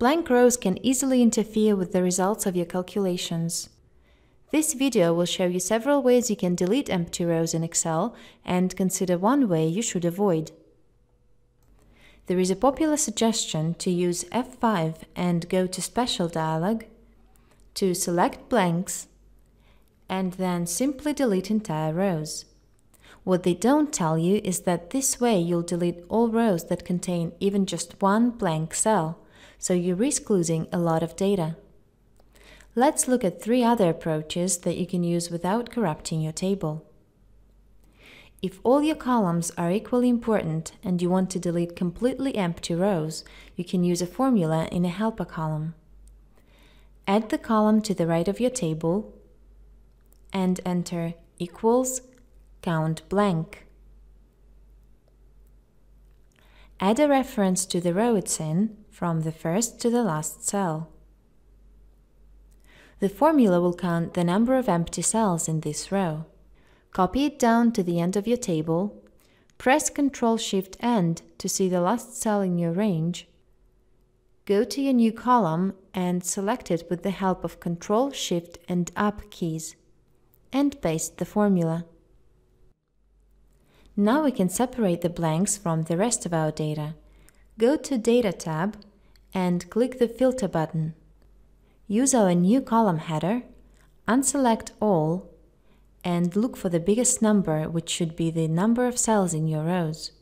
Blank rows can easily interfere with the results of your calculations. This video will show you several ways you can delete empty rows in Excel and consider one way you should avoid. There is a popular suggestion to use F5 and go to Special dialog, to select blanks, and then simply delete entire rows. What they don't tell you is that this way you'll delete all rows that contain even just one blank cell, so you risk losing a lot of data. Let's look at three other approaches that you can use without corrupting your table. If all your columns are equally important and you want to delete completely empty rows, you can use a formula in a helper column. Add the column to the right of your table and enter equals count blank. Add a reference to the row it's in from the first to the last cell. The formula will count the number of empty cells in this row. Copy it down to the end of your table, press Ctrl-Shift-End to see the last cell in your range, go to your new column and select it with the help of Ctrl, Shift and Up keys, and paste the formula. Now we can separate the blanks from the rest of our data. Go to Data tab and click the Filter button. Use our new column header, unselect all, and look for the biggest number, which should be the number of cells in your rows.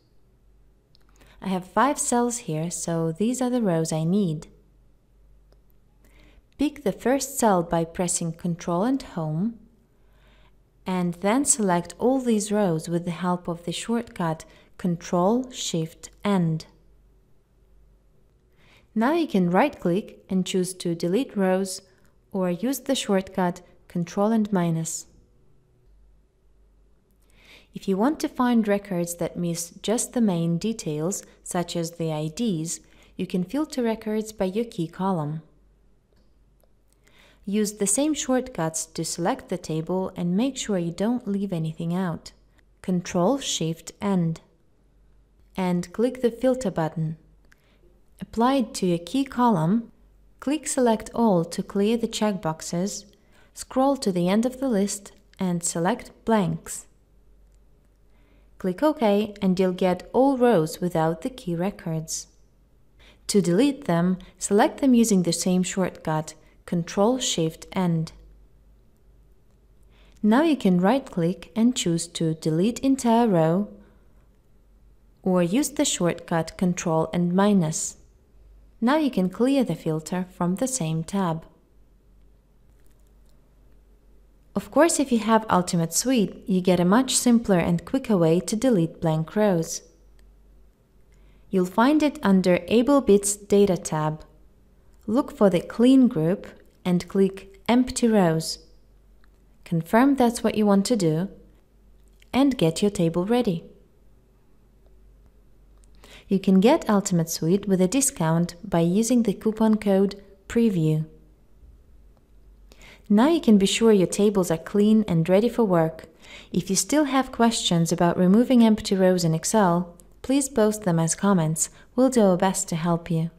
I have five cells here, so these are the rows I need. Pick the first cell by pressing Ctrl and Home, and then select all these rows with the help of the shortcut Ctrl Shift End. Now you can right-click and choose to delete rows or use the shortcut Ctrl and minus. If you want to find records that miss just the main details, such as the IDs, you can filter records by your key column. Use the same shortcuts to select the table and make sure you don't leave anything out. Control Shift End and click the Filter button. Apply it to your key column, click Select All to clear the checkboxes, scroll to the end of the list and select Blanks. Click OK and you'll get all rows without the key records. To delete them, select them using the same shortcut Control Shift End. Now you can right-click and choose to delete entire row or use the shortcut Control and minus. Now you can clear the filter from the same tab. Of course, if you have Ultimate Suite, you get a much simpler and quicker way to delete blank rows. You'll find it under AbleBits Data tab. Look for the Clean group and click Empty Rows. Confirm that's what you want to do and get your table ready. You can get Ultimate Suite with a discount by using the coupon code PREVIEW. Now you can be sure your tables are clean and ready for work. If you still have questions about removing empty rows in Excel, please post them as comments. We'll do our best to help you.